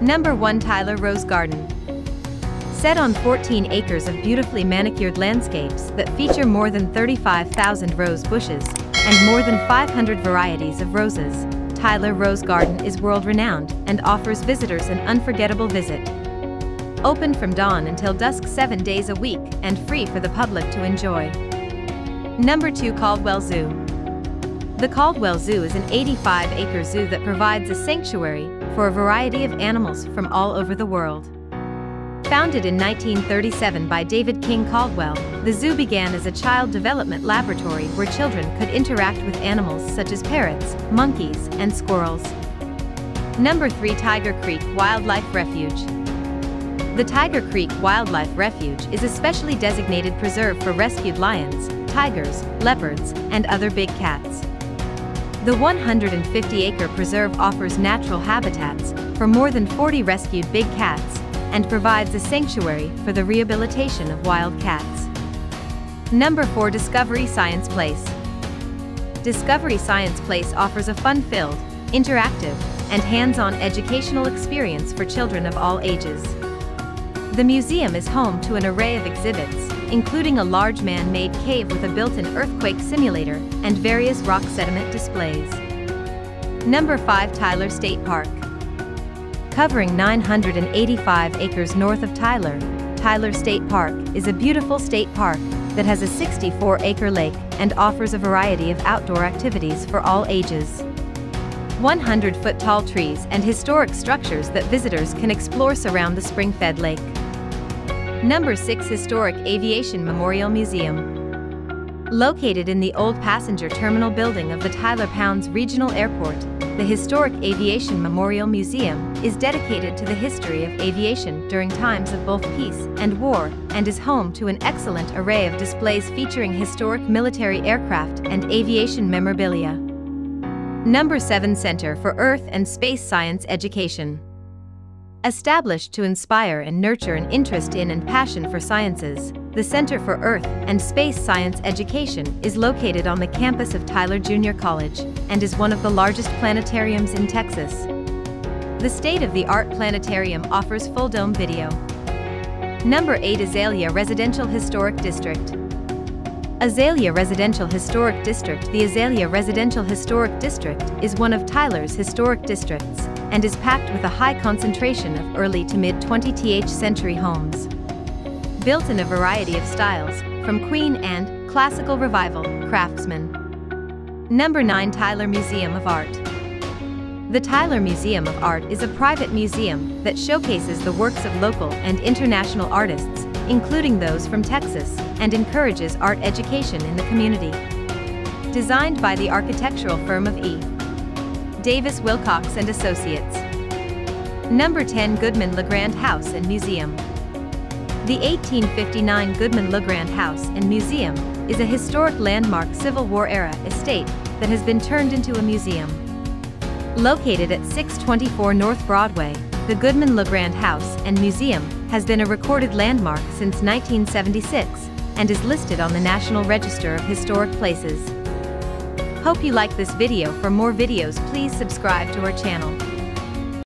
Number 1 Tyler Rose Garden. Set on 14 acres of beautifully manicured landscapes that feature more than 35,000 rose bushes and more than 500 varieties of roses, Tyler Rose Garden is world-renowned and offers visitors an unforgettable visit. Open from dawn until dusk seven days a week and free for the public to enjoy. Number 2 Caldwell Zoo. The Caldwell Zoo is an 85-acre zoo that provides a sanctuary for a variety of animals from all over the world. Founded in 1937 by David King Caldwell, the zoo began as a child development laboratory where children could interact with animals such as parrots, monkeys, and squirrels. Number 3 Tiger Creek Wildlife Refuge The Tiger Creek Wildlife Refuge is a specially designated preserve for rescued lions, tigers, leopards, and other big cats. The 150-acre preserve offers natural habitats for more than 40 rescued big cats and provides a sanctuary for the rehabilitation of wild cats. Number 4 Discovery Science Place Discovery Science Place offers a fun-filled, interactive, and hands-on educational experience for children of all ages. The museum is home to an array of exhibits, including a large man-made cave with a built-in earthquake simulator and various rock sediment displays. Number 5 Tyler State Park Covering 985 acres north of Tyler, Tyler State Park is a beautiful state park that has a 64-acre lake and offers a variety of outdoor activities for all ages. 100-foot tall trees and historic structures that visitors can explore surround the spring-fed lake. Number 6 Historic Aviation Memorial Museum Located in the old passenger terminal building of the Tyler Pounds Regional Airport, the Historic Aviation Memorial Museum is dedicated to the history of aviation during times of both peace and war and is home to an excellent array of displays featuring historic military aircraft and aviation memorabilia. Number 7 Center for Earth and Space Science Education Established to inspire and nurture an interest in and passion for sciences, the Center for Earth and Space Science Education is located on the campus of Tyler Junior College and is one of the largest planetariums in Texas. The state-of-the-art planetarium offers full-dome video. Number 8 Azalea Residential Historic District Azalea Residential Historic District The Azalea Residential Historic District is one of Tyler's historic districts and is packed with a high concentration of early to mid-20th century homes. Built in a variety of styles, from Queen Anne Classical Revival, Craftsman. Number 9 Tyler Museum of Art The Tyler Museum of Art is a private museum that showcases the works of local and international artists, including those from Texas, and encourages art education in the community. Designed by the architectural firm of E. Davis Wilcox and Associates. Number 10 Goodman LeGrand House and Museum. The 1859 Goodman LeGrand House and Museum is a historic landmark Civil War era estate that has been turned into a museum. Located at 624 North Broadway, the Goodman LeGrand House and Museum has been a recorded landmark since 1976 and is listed on the National Register of Historic Places. Hope you like this video for more videos please subscribe to our channel.